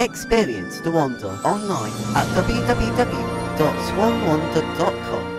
Experience the wonder online at www.swanwonder.com.